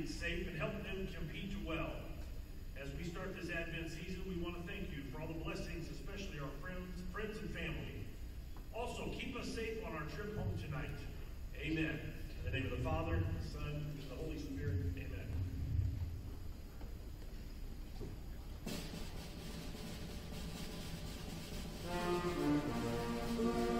and help them compete well. As we start this Advent season, we want to thank you for all the blessings, especially our friends, friends and family. Also, keep us safe on our trip home tonight. Amen. In the name of the Father, the Son, and the Holy Spirit. Amen. Let's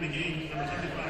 the game, number 35,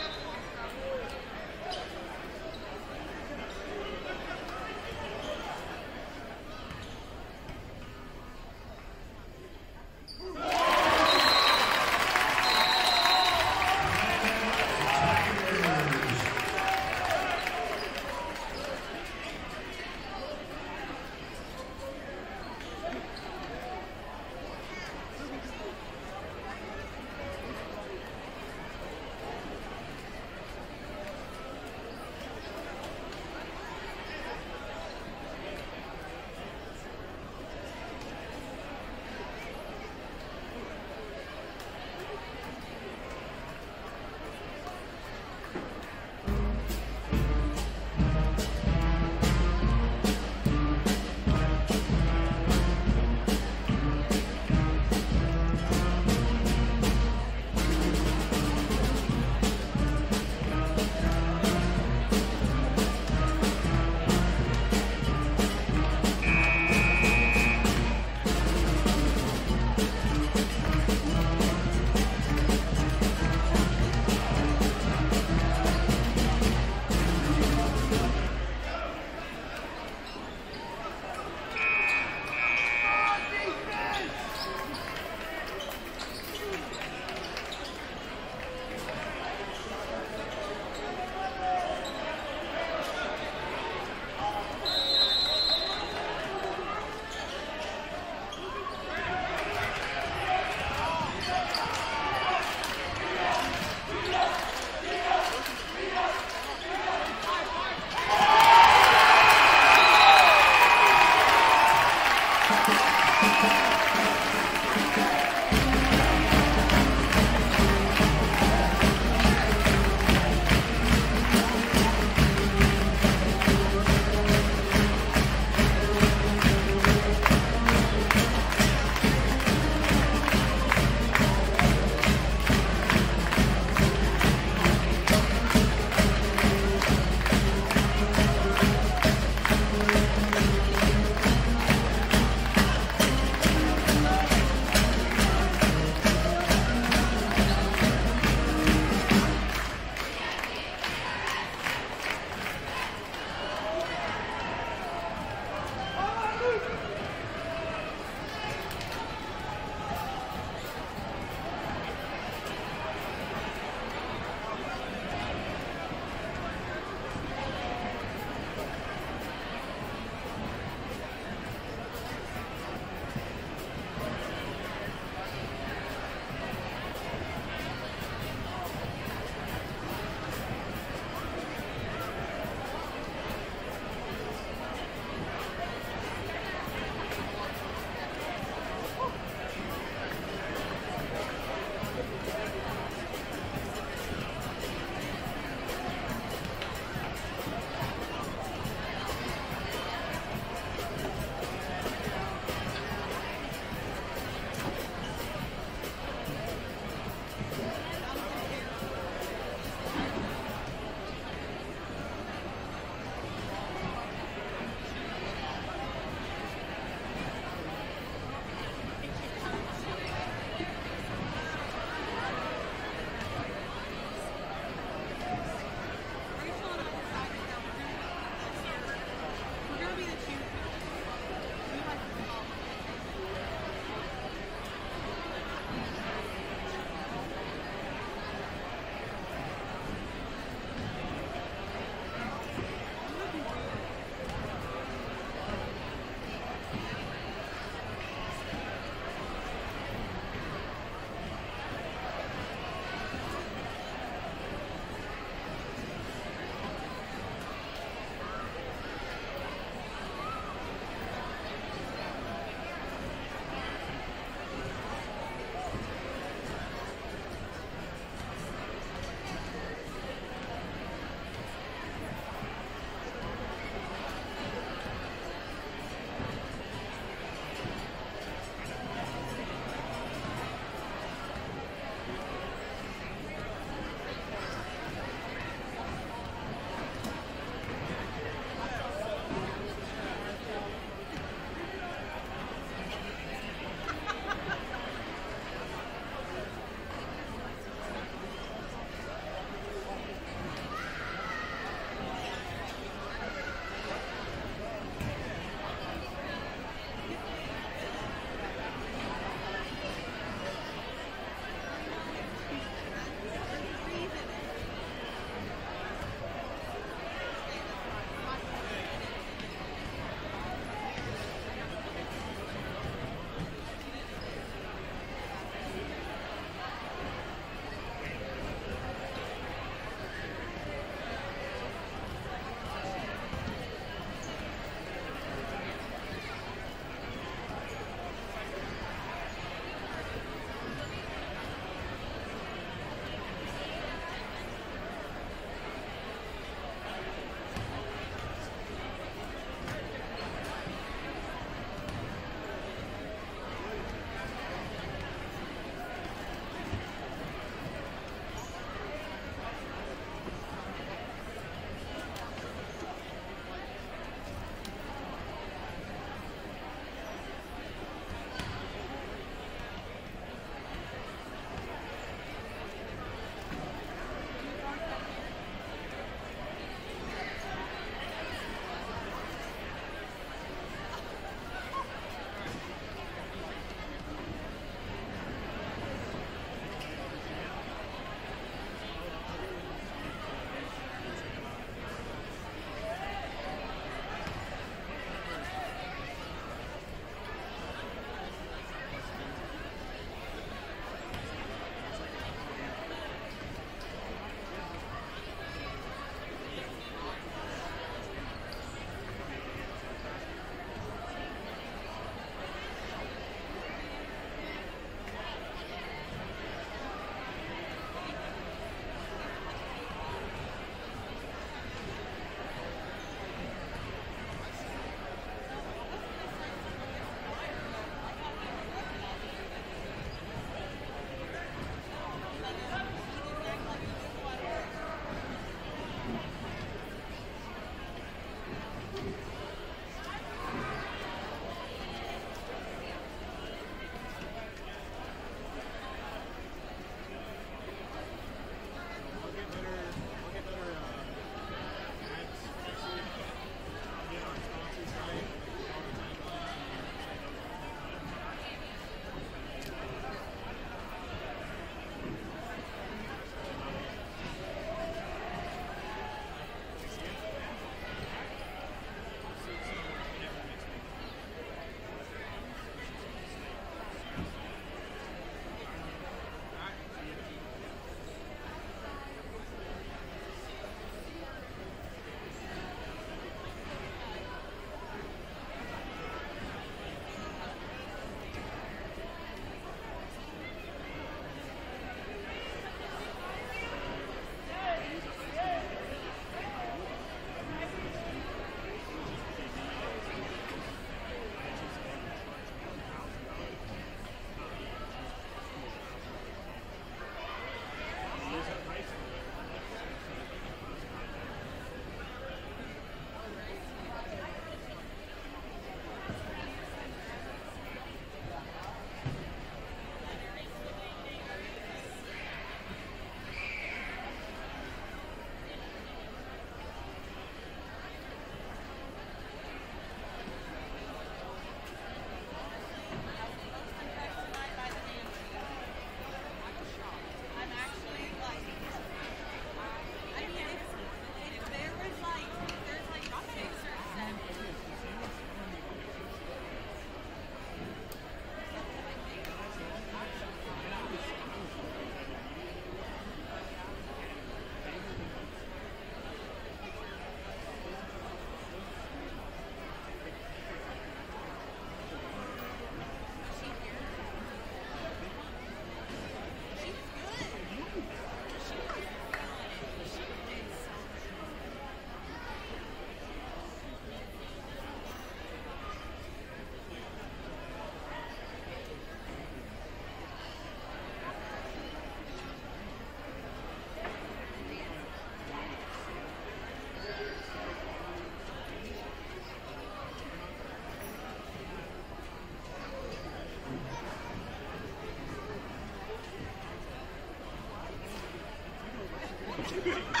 activity.